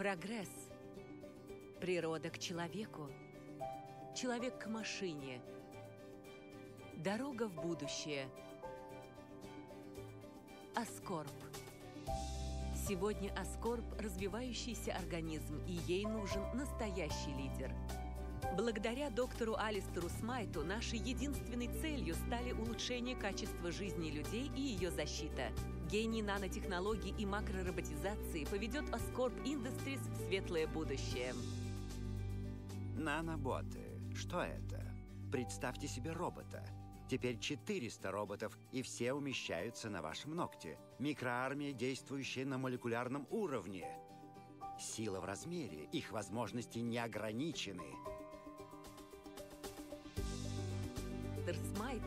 Прогресс. Природа к человеку. Человек к машине. Дорога в будущее. Аскорб. Сегодня Аскорб – развивающийся организм, и ей нужен настоящий лидер. Благодаря доктору Алистеру Смайту нашей единственной целью стали улучшение качества жизни людей и ее защита. Гений нанотехнологий и макророботизации поведет Аскорб Industries в светлое будущее. Наноботы. Что это? Представьте себе робота. Теперь 400 роботов, и все умещаются на вашем ногте. Микроармия, действующая на молекулярном уровне. Сила в размере, их возможности не ограничены. Смайт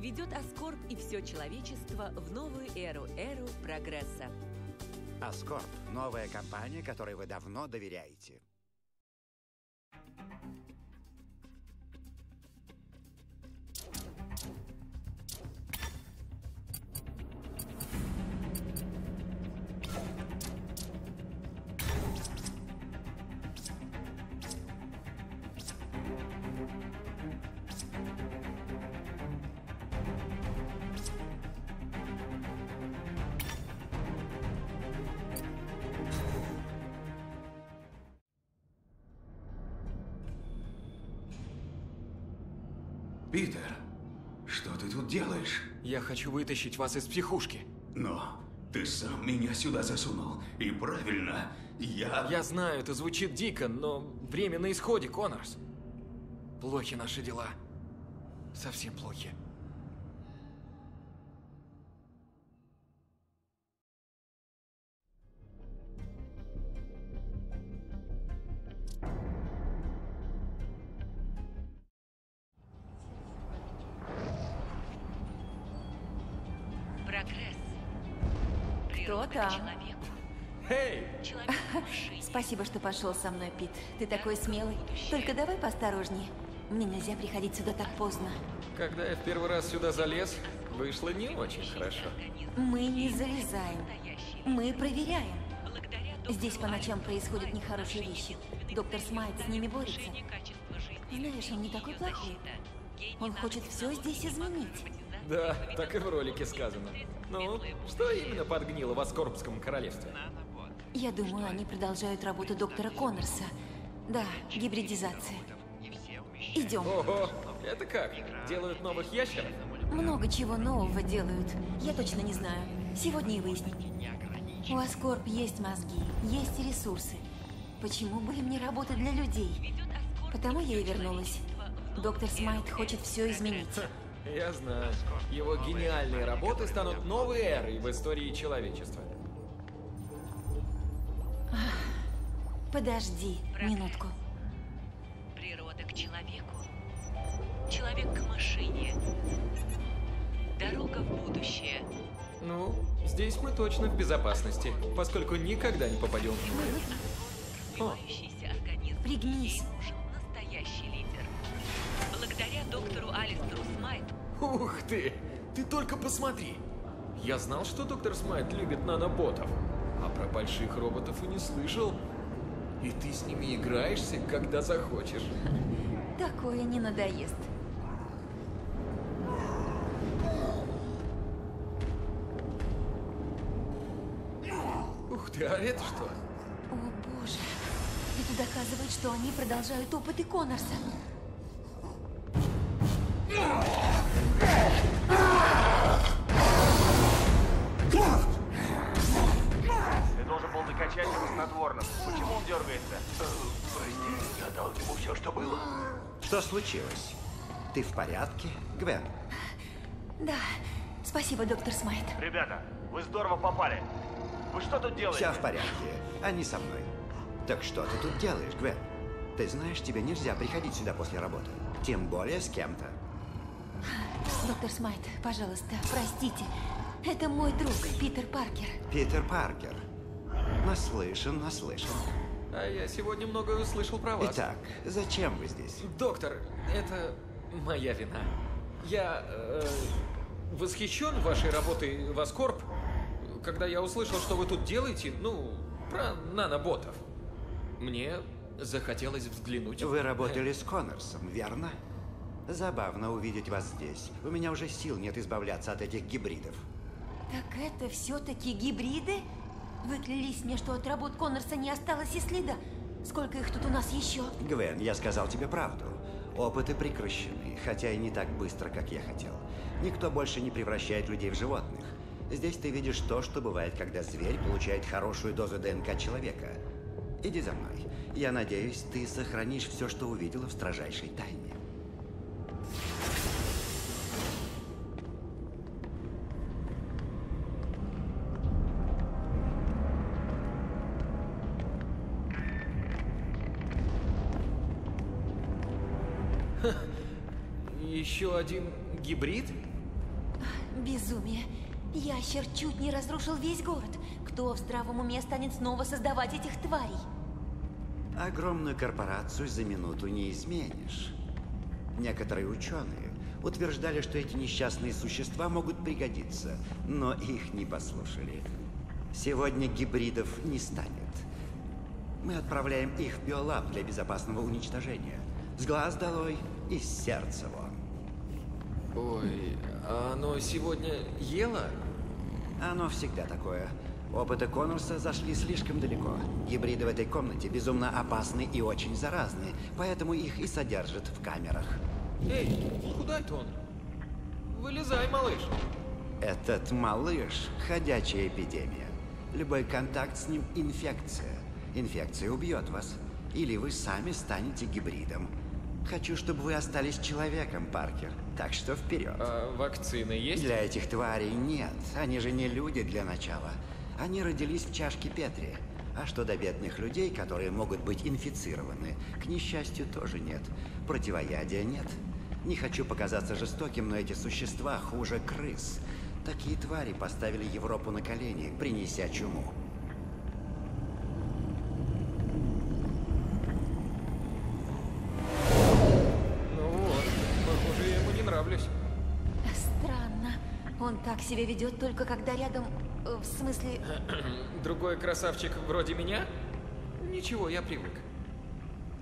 ведет Аскорб и все человечество в новую эру, эру прогресса. Аскорб – новая компания, которой вы давно доверяете. Питер, что ты тут делаешь? Я хочу вытащить вас из психушки. Но ты сам меня сюда засунул. И правильно, я... Я знаю, это звучит дико, но время на исходе, Коннорс. Плохи наши дела. Совсем плохи. Человеку. Эй! Машине. Спасибо, что пошел со мной, Пит. Ты такой смелый. Только давай поосторожнее. Мне нельзя приходить сюда так поздно. Когда я в первый раз сюда залез, вышло не очень хорошо. Мы не залезаем. Мы проверяем. Здесь по ночам происходят нехорошие вещи. Доктор Смайт с ними борется. Знаешь, он не такой плохой. Он хочет все здесь изменить. Да, так и в ролике сказано. Ну, что именно подгнило в Аскорбском королевстве? Я думаю, они продолжают работу доктора Коннорса. Да, гибридизация. Идем. Ого, это как? Делают новых ящеров? Много чего нового делают. Я точно не знаю. Сегодня и выясним. У Аскорб есть мозги, есть ресурсы. Почему бы им не работать для людей? Потому я и вернулась. Доктор Смайт хочет все изменить. Я знаю. Его гениальные работы станут новой эрой в истории человечества. Подожди минутку. Природа к человеку. Человек к машине. Дорога в будущее. Ну, здесь мы точно в безопасности, поскольку никогда не попадем в организм. Пригнись. Доктору Алистеру Смайту Ух ты! Ты только посмотри! Я знал, что доктор Смайт любит наноботов, а про больших роботов и не слышал. И ты с ними играешься, когда захочешь. Такое не надоест. Ух ты, а это что? О боже. Это доказывает, что они продолжают опыты Коннорса. Снотворным. Почему он дергается? Прости, я дал ему все, что было. Что случилось? Ты в порядке, Гвен? Да. Спасибо, доктор Смайт. Ребята, вы здорово попали. Вы что тут делаете? Все в порядке. Они со мной. Так что ты тут делаешь, Гвен? Ты знаешь, тебе нельзя приходить сюда после работы. Тем более с кем-то. Доктор Смайт, пожалуйста, простите. Это мой друг, Питер Паркер. Питер Паркер. Наслышан, наслышан. А я сегодня многое услышал про вас. Итак, зачем вы здесь? Доктор, это моя вина. Я э, восхищен вашей работой в Аскорб, когда я услышал, что вы тут делаете, ну, про наноботов. Мне захотелось взглянуть. Вы работали с Коннорсом, верно? Забавно увидеть вас здесь. У меня уже сил нет избавляться от этих гибридов. Так это все-таки гибриды? Вы клялись мне, что от работ Коннорса не осталось и следа. Сколько их тут у нас еще? Гвен, я сказал тебе правду. Опыты прекращены, хотя и не так быстро, как я хотел. Никто больше не превращает людей в животных. Здесь ты видишь то, что бывает, когда зверь получает хорошую дозу ДНК человека. Иди за мной. Я надеюсь, ты сохранишь все, что увидела в строжайшей тайне. Еще один гибрид? Безумие. Ящер чуть не разрушил весь город. Кто в здравом уме станет снова создавать этих тварей? Огромную корпорацию за минуту не изменишь. Некоторые ученые утверждали, что эти несчастные существа могут пригодиться, но их не послушали. Сегодня гибридов не станет. Мы отправляем их в биолаб для безопасного уничтожения. С глаз долой и с сердца вон. Ой, а оно сегодня ело? Оно всегда такое. Опыты Коннорса зашли слишком далеко. Гибриды в этой комнате безумно опасны и очень заразны, поэтому их и содержат в камерах. Эй, куда это он? Вылезай, малыш. Этот малыш – ходячая эпидемия. Любой контакт с ним – инфекция. Инфекция убьет вас. Или вы сами станете гибридом. Хочу, чтобы вы остались человеком, Паркер. Так что вперед. А вакцины есть? Для этих тварей нет. Они же не люди для начала. Они родились в чашке Петри. А что до бедных людей, которые могут быть инфицированы, к несчастью, тоже нет. Противоядия нет. Не хочу показаться жестоким, но эти существа хуже крыс. Такие твари поставили Европу на колени, принеся чуму. Себя ведет только когда рядом... э, В смысле... Другой красавчик вроде меня? Ничего, я привык.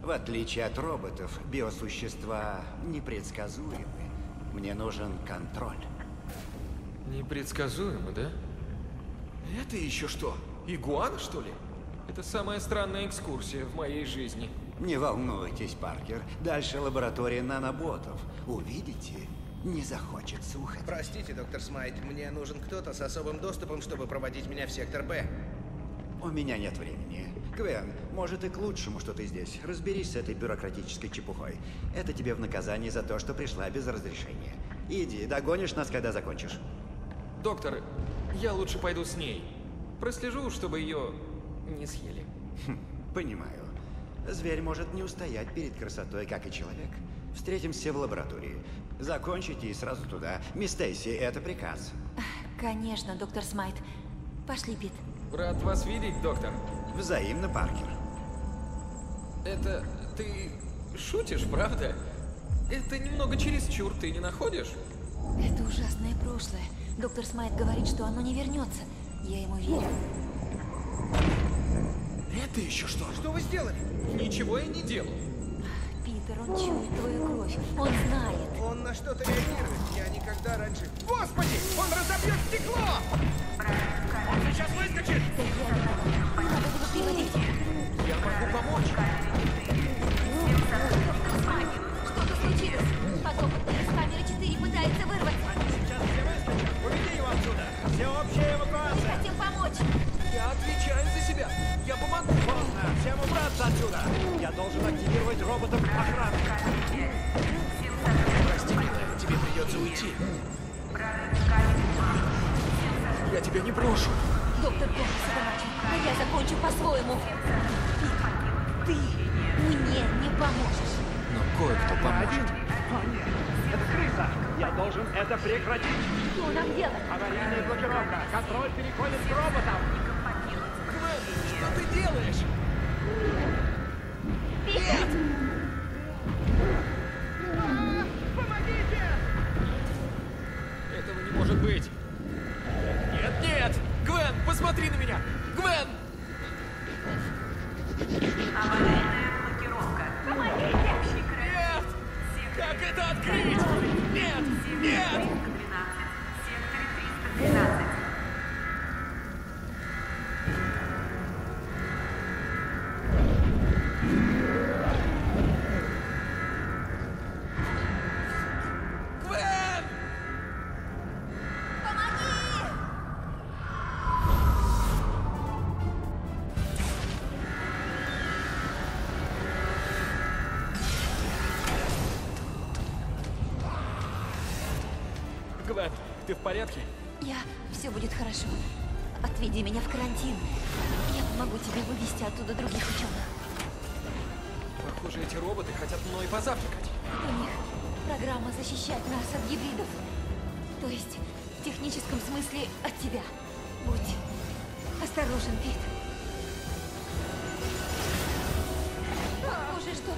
В отличие от роботов, биосущества непредсказуемы. Мне нужен контроль. Непредсказуемо, да? Это еще что? Игуана, что ли? Это самая странная экскурсия в моей жизни. Не волнуйтесь, Паркер. Дальше лаборатория наноботов. Увидите, не захочется уходить. Простите, доктор Смайт, мне нужен кто-то с особым доступом, чтобы проводить меня в сектор Б. У меня нет времени. Гвен, может и к лучшему, что ты здесь. Разберись с этой бюрократической чепухой. Это тебе в наказание за то, что пришла без разрешения. Иди, догонишь нас, когда закончишь. Доктор, я лучше пойду с ней. Прослежу, чтобы ее не съели. Понимаю. Зверь может не устоять перед красотой, как и человек. Встретимся в лаборатории. Закончите и сразу туда. Мисс Стейси, это приказ. Конечно, доктор Смайт. Пошли, Пит. Рад вас видеть, доктор. Взаимно, Паркер. Это ты шутишь, правда? Это немного чересчур, ты не находишь? Это ужасное прошлое. Доктор Смайт говорит, что оно не вернется. Я ему верю. Это еще что? Что вы сделали? Ничего я не делал. Питер, он чует твою кровь. Он знает. Он на что-то реагирует. Я никогда раньше... Господи! Он разобьет стекло! Он сейчас выскочит! Надо было приводить. Я могу помочь. Что-то случилось. Подопытный из камеры 4 пытается вырваться. Сейчас все выскочат! Уведи его отсюда! Всеобщая Мы эвакуация! хотим помочь. Я отвечаю за себя. Я помогу. Поздно! Всем убраться отсюда! Я должен активировать роботов охраны. Уйти. Я тебя не брошу. Доктор начал, а я закончу по-своему. Питер, ты мне не поможешь. Но кое-кто поможет. О, нет! Это крыса! Я должен это прекратить! Что нам делать? Аварийная блокировка! Контроль переходит к роботам! Что ты делаешь? Питер! Гвен, ты в порядке? Я... Все будет хорошо. Отведи меня в карантин. Я помогу тебе вывести оттуда других ученых. Похоже, эти роботы хотят мной позавтракать. У них программа защищать нас от гибридов. То есть, в техническом смысле, от тебя. Будь осторожен, Пит. Похоже, что...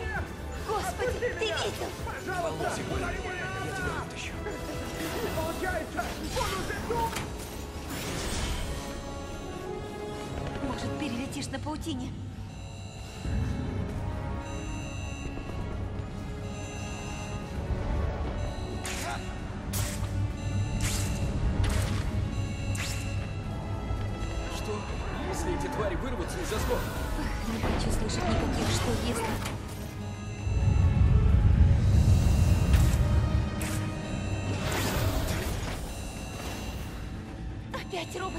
Господи, ты видел? Гвен. Я тебя вытащу. Может, перелетишь на паутине? Что, если эти твари вырвутся из осколка? Не хочу слышать никаких «что если». 빛으로